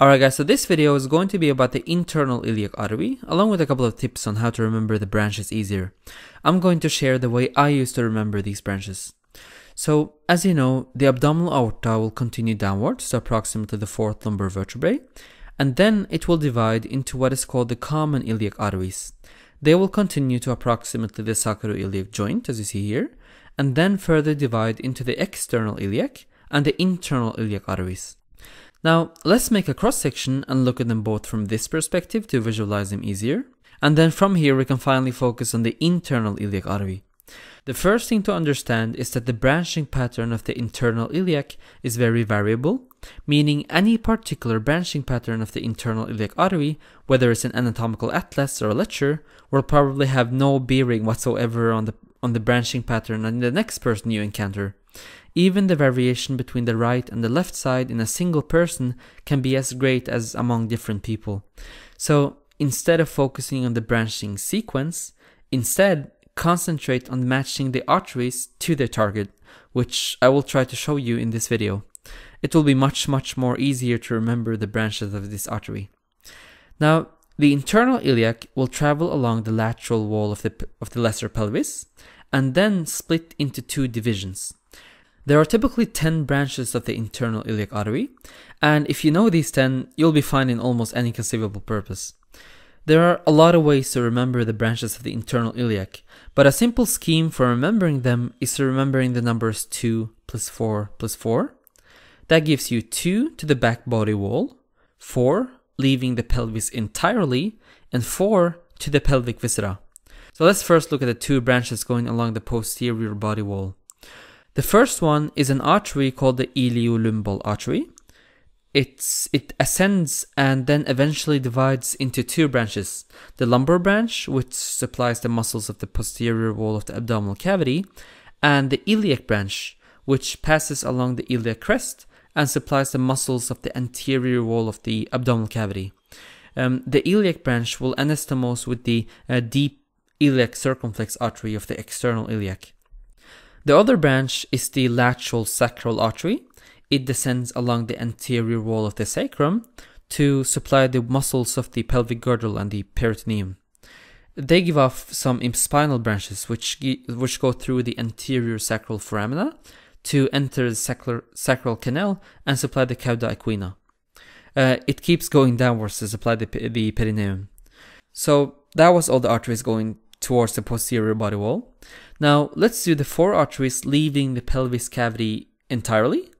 Alright guys, so this video is going to be about the internal iliac artery, along with a couple of tips on how to remember the branches easier. I'm going to share the way I used to remember these branches. So, as you know, the abdominal aorta will continue downwards to approximately the fourth lumbar vertebrae, and then it will divide into what is called the common iliac arteries. They will continue to approximately the sacroiliac joint, as you see here, and then further divide into the external iliac and the internal iliac arteries. Now, let's make a cross section and look at them both from this perspective to visualize them easier. And then from here, we can finally focus on the internal iliac artery. The first thing to understand is that the branching pattern of the internal iliac is very variable, meaning any particular branching pattern of the internal iliac artery, whether it's an anatomical atlas or a lecture, will probably have no bearing whatsoever on the on the branching pattern on the next person you encounter. Even the variation between the right and the left side in a single person can be as great as among different people. So instead of focusing on the branching sequence, instead concentrate on matching the arteries to their target, which I will try to show you in this video. It will be much much more easier to remember the branches of this artery. Now, the internal iliac will travel along the lateral wall of the, of the lesser pelvis and then split into two divisions. There are typically 10 branches of the internal iliac artery, and if you know these 10, you'll be fine in almost any conceivable purpose. There are a lot of ways to remember the branches of the internal iliac, but a simple scheme for remembering them is to remembering the numbers 2 plus 4 plus 4. That gives you 2 to the back body wall, 4 leaving the pelvis entirely, and 4 to the pelvic viscera. So let's first look at the two branches going along the posterior body wall. The first one is an artery called the iliolumbal artery, it's, it ascends and then eventually divides into two branches. The lumbar branch, which supplies the muscles of the posterior wall of the abdominal cavity, and the iliac branch, which passes along the iliac crest and supplies the muscles of the anterior wall of the abdominal cavity. Um, the iliac branch will anastomose with the uh, deep iliac circumflex artery of the external iliac. The other branch is the lateral sacral artery, it descends along the anterior wall of the sacrum to supply the muscles of the pelvic girdle and the peritoneum. They give off some spinal branches which, which go through the anterior sacral foramina to enter the sacral, sacral canal and supply the cauda equina. Uh, it keeps going downwards to supply the, the perineum. So that was all the arteries going towards the posterior body wall. Now let's do the four arteries leaving the pelvis cavity entirely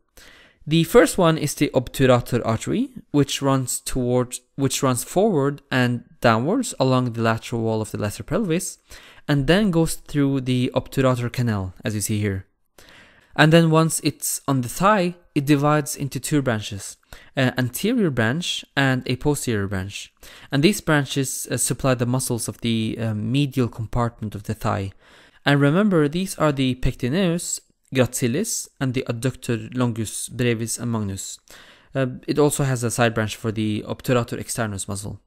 the first one is the obturator artery, which runs towards, which runs forward and downwards along the lateral wall of the lesser pelvis, and then goes through the obturator canal, as you see here. And then once it's on the thigh, it divides into two branches, an anterior branch and a posterior branch. And these branches uh, supply the muscles of the uh, medial compartment of the thigh. And remember, these are the pectineus gracilis and the adductor longus brevis and magnus. Uh, it also has a side branch for the obturator externus muscle.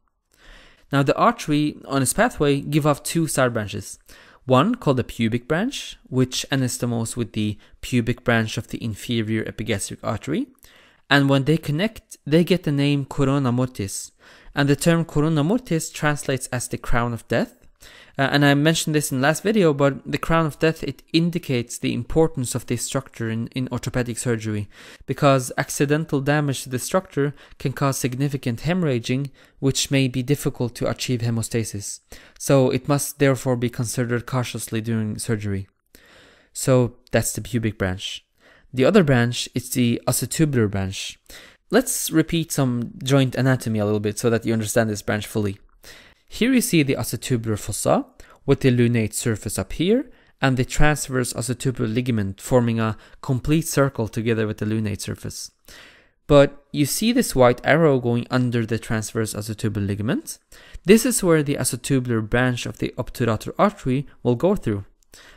Now the artery on its pathway give off two side branches. One called the pubic branch, which anastomose with the pubic branch of the inferior epigastric artery. And when they connect, they get the name corona mortis. And the term corona mortis translates as the crown of death uh, and I mentioned this in last video, but the crown of death, it indicates the importance of this structure in, in orthopedic surgery, because accidental damage to the structure can cause significant hemorrhaging, which may be difficult to achieve hemostasis. So it must therefore be considered cautiously during surgery. So that's the pubic branch. The other branch is the acetabular branch. Let's repeat some joint anatomy a little bit so that you understand this branch fully. Here you see the acetabular fossa with the lunate surface up here and the transverse acetabular ligament forming a complete circle together with the lunate surface. But you see this white arrow going under the transverse acetabular ligament. This is where the acetabular branch of the obturator artery will go through.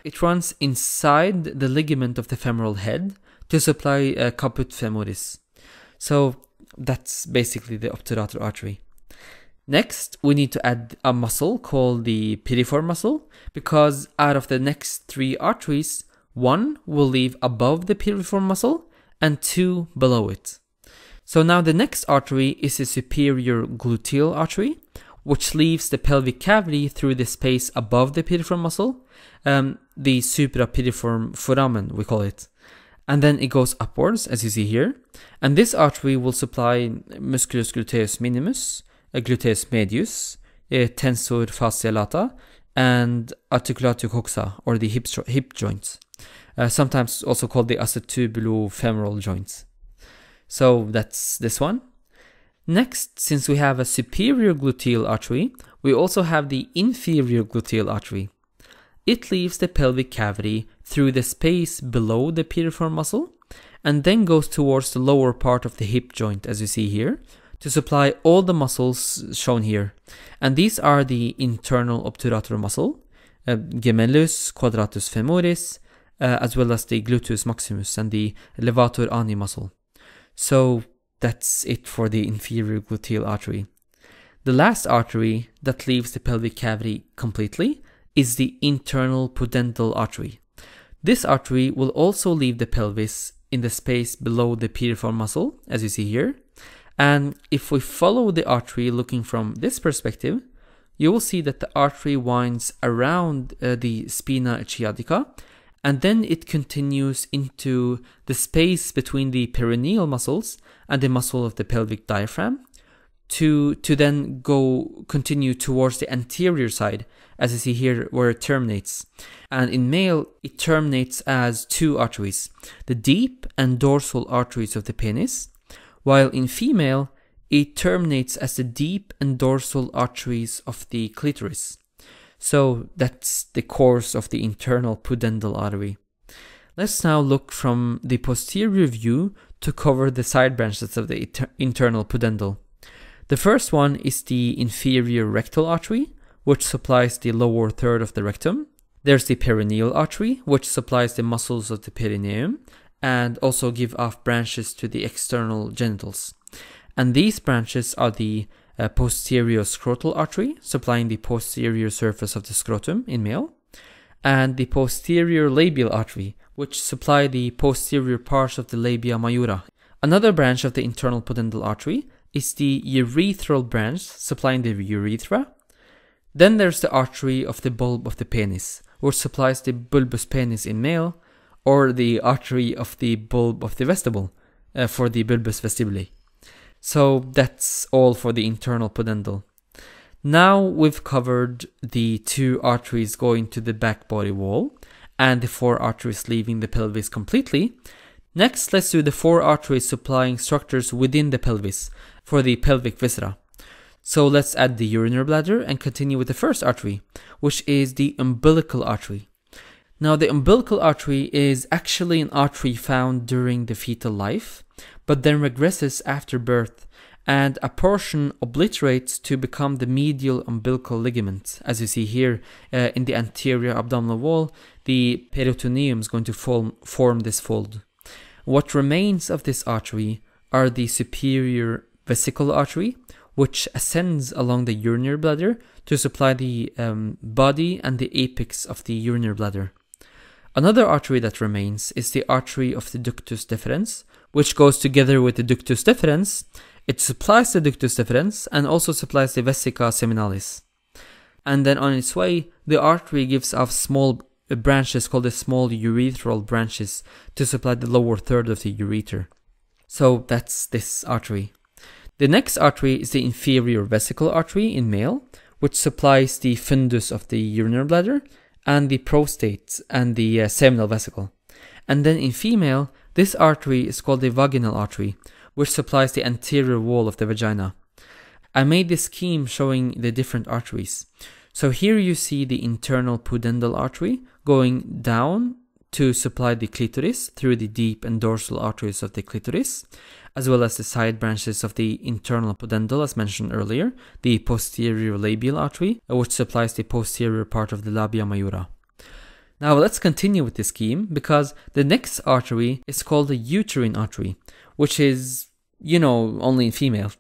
It runs inside the ligament of the femoral head to supply a caput femoris. So that's basically the obturator artery. Next, we need to add a muscle called the piriform muscle because out of the next three arteries, one will leave above the piriform muscle and two below it. So now the next artery is the superior gluteal artery, which leaves the pelvic cavity through the space above the piriform muscle, um, the suprapiriform foramen, we call it. And then it goes upwards, as you see here. And this artery will supply musculus gluteus minimus, gluteus medius, tensor fascia lata, and articulatio coxa, or the hip, hip joints, uh, sometimes also called the acetabulofemoral joints. So that's this one. Next, since we have a superior gluteal artery, we also have the inferior gluteal artery. It leaves the pelvic cavity through the space below the piriform muscle and then goes towards the lower part of the hip joint as you see here to supply all the muscles shown here. And these are the internal obturator muscle, uh, gemellus, quadratus femoris, uh, as well as the gluteus maximus and the levator ani muscle. So that's it for the inferior gluteal artery. The last artery that leaves the pelvic cavity completely is the internal pudendal artery. This artery will also leave the pelvis in the space below the piriform muscle, as you see here. And if we follow the artery looking from this perspective, you will see that the artery winds around uh, the spina sciatica and then it continues into the space between the perineal muscles and the muscle of the pelvic diaphragm to to then go continue towards the anterior side as you see here where it terminates. And in male it terminates as two arteries the deep and dorsal arteries of the penis while in female it terminates as the deep and dorsal arteries of the clitoris so that's the course of the internal pudendal artery. Let's now look from the posterior view to cover the side branches of the internal pudendal. The first one is the inferior rectal artery, which supplies the lower third of the rectum. There's the perineal artery, which supplies the muscles of the perineum and also give off branches to the external genitals. And these branches are the a posterior scrotal artery supplying the posterior surface of the scrotum in male, and the posterior labial artery, which supply the posterior parts of the labia majora. Another branch of the internal pudendal artery is the urethral branch supplying the urethra. Then there's the artery of the bulb of the penis, which supplies the bulbus penis in male, or the artery of the bulb of the vestibule uh, for the bulbus vestibuli. So that's all for the internal pudendal. Now we've covered the two arteries going to the back body wall and the four arteries leaving the pelvis completely. Next, let's do the four arteries supplying structures within the pelvis for the pelvic viscera. So let's add the urinary bladder and continue with the first artery, which is the umbilical artery. Now, the umbilical artery is actually an artery found during the fetal life but then regresses after birth, and a portion obliterates to become the medial umbilical ligament. As you see here uh, in the anterior abdominal wall, the peritoneum is going to form, form this fold. What remains of this artery are the superior vesical artery, which ascends along the urinary bladder to supply the um, body and the apex of the urinary bladder. Another artery that remains is the artery of the ductus deferens, which goes together with the ductus deferens. It supplies the ductus deferens and also supplies the vesica seminalis. And then on its way, the artery gives off small uh, branches called the small urethral branches to supply the lower third of the ureter. So that's this artery. The next artery is the inferior vesical artery in male, which supplies the fundus of the urinary bladder and the prostate and the uh, seminal vesicle. And then in female, this artery is called the vaginal artery, which supplies the anterior wall of the vagina. I made this scheme showing the different arteries. So here you see the internal pudendal artery going down to supply the clitoris through the deep and dorsal arteries of the clitoris as well as the side branches of the internal pudendal as mentioned earlier, the posterior labial artery, uh, which supplies the posterior part of the labia majora. Now let's continue with the scheme because the next artery is called the uterine artery, which is, you know, only in female.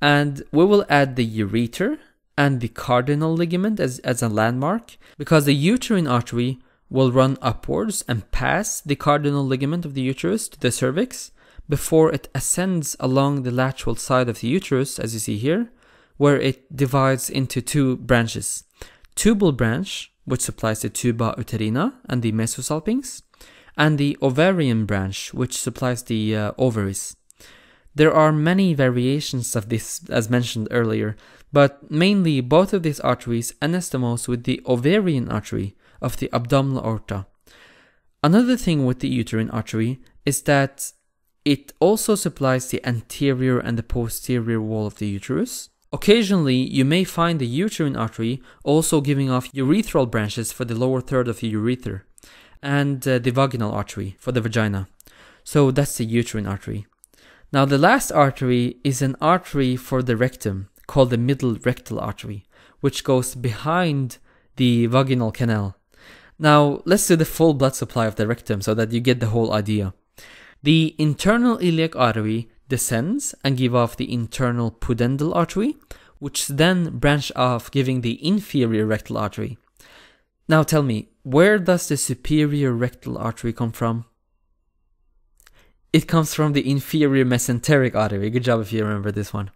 And we will add the ureter and the cardinal ligament as, as a landmark because the uterine artery will run upwards and pass the cardinal ligament of the uterus to the cervix before it ascends along the lateral side of the uterus, as you see here, where it divides into two branches. Tubal branch, which supplies the tuba uterina and the mesosalpinx, and the ovarian branch, which supplies the uh, ovaries. There are many variations of this, as mentioned earlier, but mainly both of these arteries anastomose with the ovarian artery of the abdominal aorta. Another thing with the uterine artery is that it also supplies the anterior and the posterior wall of the uterus. Occasionally, you may find the uterine artery also giving off urethral branches for the lower third of the urethra, and uh, the vaginal artery for the vagina. So that's the uterine artery. Now, the last artery is an artery for the rectum called the middle rectal artery, which goes behind the vaginal canal. Now, let's do the full blood supply of the rectum so that you get the whole idea. The internal iliac artery descends and give off the internal pudendal artery, which then branch off giving the inferior rectal artery. Now tell me, where does the superior rectal artery come from? It comes from the inferior mesenteric artery. Good job if you remember this one.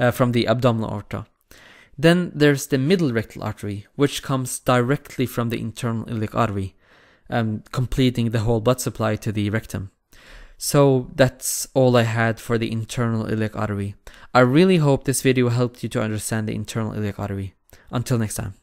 Uh, from the abdominal aorta. Then there's the middle rectal artery, which comes directly from the internal iliac artery, um, completing the whole blood supply to the rectum. So that's all I had for the internal iliac artery. I really hope this video helped you to understand the internal iliac artery. Until next time.